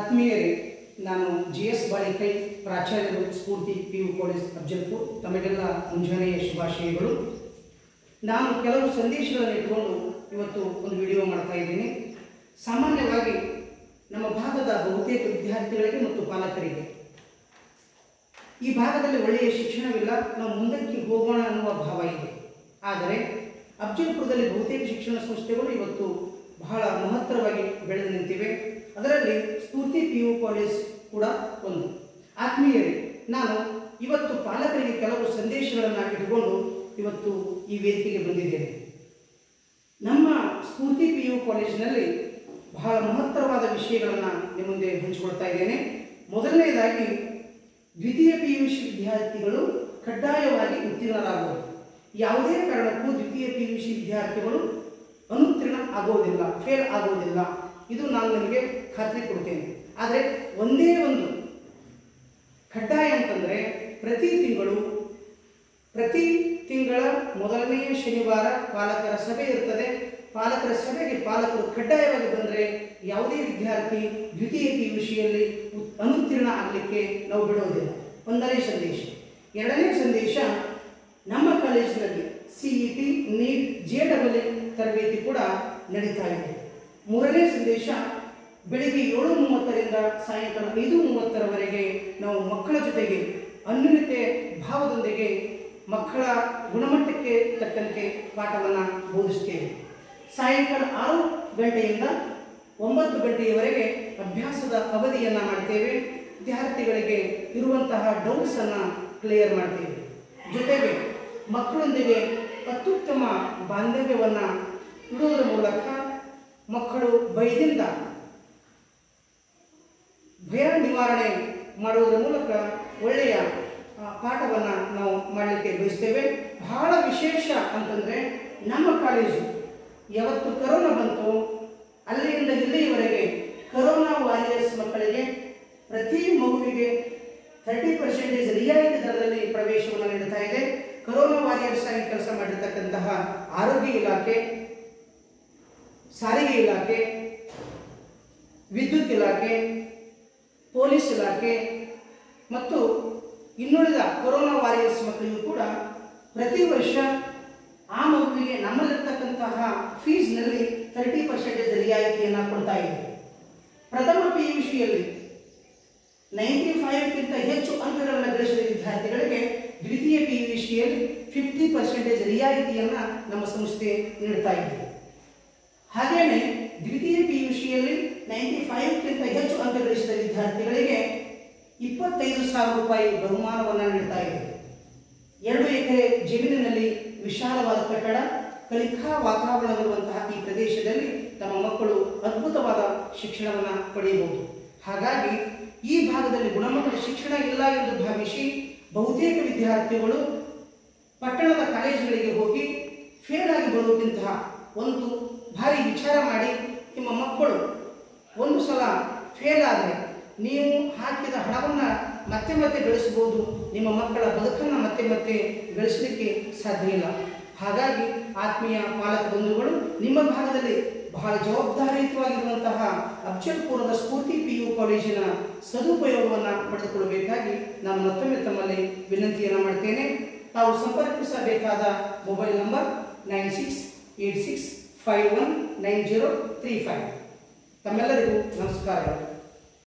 ಆತ್ಮೀಯರೇ ನಾನು G S Balikai ಪ್ರಾಚಾರ್ಯರು Spoorthi P U college Afzalpur ತಮಗೆಲ್ಲ ಮುಂಜಾನೆಯ ಶುಭಾಶಯಗಳು ನಾನು ಕೆಲವು ಸಂದೇಶಗಳನ್ನು ಇಟ್ಕೊಂಡು ಇವತ್ತು ಒಂದು ವಿಡಿಯೋ ಮಾಡ್ತಾ ಇದ್ದೀನಿ. ಸಾಮಾನ್ಯವಾಗಿ ನಮ್ಮ ಭಾಗದ ಬಹುತೇಕ ವಿದ್ಯಾರ್ಥಿಗಳಿಗೆ ಮತ್ತು ಪಾಲಕರಿಗೆ. ಈ ಭಾಗದಲ್ಲಿ ಒಳ್ಳೆಯ ಶಿಕ್ಷಣವಿಲ್ಲ, ನಾವು ಮುಂದಕ್ಕೆ ಹೋಗೋಣ ಅನ್ನುವ ಭಾವ ಇದೆ. ಆದರೆ ಅಫ್ಜಲ್ಪುರದಲ್ಲಿ ಬಹುತೇಕ ಶಿಕ್ಷಣ ಸಂಸ್ಥೆಗಳು ಇವತ್ತು ಬಹಳ ಮಹತ್ತರವಾಗಿ ಬೆಳೆದು ಅದರಲ್ಲಿ ಸ್ಫೂರ್ತಿ ಪಿ ಯು ಕಾಲೇಜ್ ಕೂಡ ಒಂದು. ಆತ್ಮೀಯರೇ, ನಾನು ಇವತ್ತು ಪಾಲಕರಿಗೆ ಕೆಲವು ಸಂದೇಶಗಳನ್ನು ಇಟ್ಟುಕೊಂಡು ಇವತ್ತು ಈ ವೇದಿಕೆಗೆ ಬಂದಿದ್ದೇನೆ. ನಮ್ಮ ಸ್ಫೂರ್ತಿ ಪಿ ಯು ಕಾಲೇಜಿನಲ್ಲಿ ಬಹಳ ಮಹತ್ತರವಾದ ವಿಷಯಗಳನ್ನು ನಿಮ್ಮ ಮುಂದೆ ಹಂಚಿಕೊಳ್ತಾ ಇದ್ದೇನೆ. ಮೊದಲನೇದಾಗಿ, ದ್ವಿತೀಯ ಪಿ ಯು ವಿದ್ಯಾರ್ಥಿಗಳು ಕಡ್ಡಾಯವಾಗಿ ಉತ್ತೀರ್ಣರಾಗುವುದು ಯಾವುದೇ ಕಾರಣಕ್ಕೂ ದ್ವಿತೀಯ ಪಿ ಯು ವಿದ್ಯಾರ್ಥಿಗಳು ಅನುತ್ತೀರ್ಣ ಆಗೋದಿಲ್ಲ, ಫೇಲ್ ಆಗೋದಿಲ್ಲ. ಇದು ನಾನು ನಿಮಗೆ ಖಾತ್ರಿ ಕೊಡ್ತೇನೆ. ಆದರೆ ಒಂದೇ ಒಂದು ಕಡ್ಡಾಯ ಅಂತಂದರೆ ಪ್ರತಿ ತಿಂಗಳು, ಪ್ರತಿ ತಿಂಗಳ ಮೊದಲನೆಯ ಶನಿವಾರ ಪಾಲಕರ ಸಭೆ ಇರ್ತದೆ. ಪಾಲಕರ ಸಭೆಗೆ ಪಾಲಕರು ಕಡ್ಡಾಯವಾಗಿ ಬಂದರೆ ಯಾವುದೇ ವಿದ್ಯಾರ್ಥಿ ದ್ವಿತೀಯ ಪಿ ವಿಷಯದಲ್ಲಿ ಅನುತ್ತೀರ್ಣ ಆಗಲಿಕ್ಕೆ ನಾವು ಬಿಡೋದಿಲ್ಲ. ಒಂದನೇ ಸಂದೇಶ. ಎರಡನೇ ಸಂದೇಶ, ನಮ್ಮ ಕಾಲೇಜಿನಲ್ಲಿ C E T, NEET, J double ತರಬೇತಿ ಕೂಡ ನಡೀತಾ ಇದೆ. ಮೂರನೇ ಸಂದೇಶ, ಬೆಳಿಗ್ಗೆ ಏಳು ಮೂವತ್ತರಿಂದ ಸಾಯಂಕಾಲ ಐದು ಮೂವತ್ತರವರೆಗೆ ನಾವು ಮಕ್ಕಳ ಜೊತೆಗೆ ಅನ್ಯೂನ್ಯತೆ ಭಾವದೊಂದಿಗೆ ಮಕ್ಕಳ ಗುಣಮಟ್ಟಕ್ಕೆ ತಕ್ಕಂತೆ ಪಾಠವನ್ನು ಬೋಧಿಸ್ತೇವೆ. ಸಾಯಂಕಾಲ ಆರು ಗಂಟೆಯಿಂದ ಒಂಬತ್ತು ಗಂಟೆಯವರೆಗೆ ಅಭ್ಯಾಸದ ಅವಧಿಯನ್ನು ಮಾಡ್ತೇವೆ. ವಿದ್ಯಾರ್ಥಿಗಳಿಗೆ ಇರುವಂತಹ ಡೌಟ್ಸನ್ನು ಕ್ಲಿಯರ್ ಮಾಡ್ತೇವೆ. ಜೊತೆಗೆ ಮಕ್ಕಳೊಂದಿಗೆ ಅತ್ಯುತ್ತಮ ಬಾಂಧವ್ಯವನ್ನು ಇಡುವುದರ ಮೂಲಕ ಮಕ್ಕಳು ಭಯದಿಂದ ಭಯ ನಿವಾರಣೆ ಮಾಡುವುದರ ಮೂಲಕ ಒಳ್ಳೆಯ ಪಾಠವನ್ನು ನಾವು ಮಾಡಲಿಕ್ಕೆ ಬಯಸ್ತೇವೆ. ಬಹಳ ವಿಶೇಷ ಅಂತಂದರೆ ನಮ್ಮ ಕಾಲೇಜು ಯಾವತ್ತು ಕರೋನಾ ಬಂತು, ಅಲ್ಲಿಂದ ಇಲ್ಲಿಯವರೆಗೆ ಕರೋನಾ ವಾರಿಯರ್ಸ್ ಮಕ್ಕಳಿಗೆ ಪ್ರತಿ ಮಗುವಿಗೆ ಥರ್ಟಿ ಪರ್ಸೆಂಟೇಜ್ ರಿಯಾಯಿತಿ ದರದಲ್ಲಿ ಪ್ರವೇಶವನ್ನು ನೀಡುತ್ತಾ ಇದೆ. ಕರೋನಾ ವಾರಿಯರ್ಸ್ ಆಗಿ ಕೆಲಸ ಮಾಡಿರ್ತಕ್ಕಂತಹ ಆರೋಗ್ಯ ಇಲಾಖೆ ಸಾರಿಗೆ ಇಲಾಖೆ, ವಿದ್ಯುತ್ ಇಲಾಖೆ, ಪೊಲೀಸ್ ಇಲಾಖೆ ಮತ್ತು ಇನ್ನುಳಿದ ಕೊರೋನಾ ವಾರಿಯರ್ಸ್ ಮಕ್ಕಳಿಗೂ ಕೂಡ ಪ್ರತಿ ವರ್ಷ ಆ ಮಗುವಿಗೆ ನಮ್ಮಲ್ಲಿರ್ತಕ್ಕಂತಹ ಫೀಸ್ನಲ್ಲಿ ತರ್ಟಿ ಪರ್ಸೆಂಟೇಜ್ ರಿಯಾಯಿತಿಯನ್ನು ಕೊಡ್ತಾ ಇದೆ. ಪ್ರಥಮ ಪಿ ಯು ಸಿಯಲ್ಲಿ ನೈಂಟಿ ಫೈವ್ಗಿಂತ ಹೆಚ್ಚು ಅಂಕಗಳನ್ನು ಗಳಿಸಿದ ವಿದ್ಯಾರ್ಥಿಗಳಿಗೆ ದ್ವಿತೀಯ ಪಿ ಯು ಸಿಯಲ್ಲಿ ಫಿಫ್ಟಿ ಪರ್ಸೆಂಟೇಜ್ ರಿಯಾಯಿತಿಯನ್ನು ನಮ್ಮ ಸಂಸ್ಥೆ ನೀಡ್ತಾ ಇದೆ. ಹಾಗೆಯೇ ದ್ವಿತೀಯ ಪಿ ಯು ಸಿಯಲ್ಲಿ ನೈಂಟಿ ಫೈವ್ಕ್ಕಿಂತ ಹೆಚ್ಚು ಅಂಕ ಗಳಿಸಿದ ವಿದ್ಯಾರ್ಥಿಗಳಿಗೆ ಇಪ್ಪತ್ತೈದು ಸಾವಿರ ರೂಪಾಯಿ ಬಹುಮಾನವನ್ನು ನೀಡ್ತಾ ಇದೆ. ಎರಡು ಎಕರೆ ಜಮೀನಿನಲ್ಲಿ ವಿಶಾಲವಾದ ಕಟ್ಟಡ, ಕಲಿಕಾ ವಾತಾವರಣವಿರುವಂತಹ ಈ ಪ್ರದೇಶದಲ್ಲಿ ತಮ್ಮ ಮಕ್ಕಳು ಅದ್ಭುತವಾದ ಶಿಕ್ಷಣವನ್ನು ಪಡೆಯಬಹುದು. ಹಾಗಾಗಿ ಈ ಭಾಗದಲ್ಲಿ ಗುಣಮಟ್ಟದ ಶಿಕ್ಷಣ ಇಲ್ಲ ಎಂದು ಭಾವಿಸಿ ಬಹುತೇಕ ವಿದ್ಯಾರ್ಥಿಗಳು ಪಟ್ಟಣದ ಕಾಲೇಜುಗಳಿಗೆ ಹೋಗಿ ಫೇಲ್ ಆಗಿ ಬರುವುದಂತಹ ಒಂದು ಭಾರಿ ವಿಚಾರ ಮಾಡಿ ನಿಮ್ಮ ಮಕ್ಕಳು ಒಂದು ಸಲ ಫೇಲ್ ಆದರೆ ನೀವು ಹಾಕಿದ ಹಣವನ್ನು ಮತ್ತೆ ಮತ್ತೆ ಬೆಳೆಸ್ಬೋದು ನಿಮ್ಮ ಮಕ್ಕಳ ಬದುಕನ್ನು ಮತ್ತೆ ಮತ್ತೆ ಬೆಳೆಸಲಿಕ್ಕೆ ಸಾಧ್ಯ ಇಲ್ಲ. ಹಾಗಾಗಿ ಆತ್ಮೀಯ ಪಾಲಕ ಬಂಧುಗಳು, ನಿಮ್ಮ ಭಾಗದಲ್ಲಿ ಬಹಳ ಜವಾಬ್ದಾರಿಯುತವಾಗಿರುವಂತಹ ಅಫ್ಜಲ್ಪುರದ ಸ್ಫೂರ್ತಿ ಪಿ ಯು ಕಾಲೇಜಿನ ಸದುಪಯೋಗವನ್ನು ಪಡೆದುಕೊಳ್ಳಬೇಕಾಗಿ ನಾನು ಮತ್ತೊಮ್ಮೆ ತಮ್ಮಲ್ಲಿ ವಿನಂತಿಯನ್ನು ಮಾಡ್ತೇನೆ. ತಾವು ಸಂಪರ್ಕಿಸಬೇಕಾದ mobile number nine six eight six five one nine zero three five. ತಮ್ಮೆಲ್ಲರಿಗೂ ನಮಸ್ಕಾರಗಳು.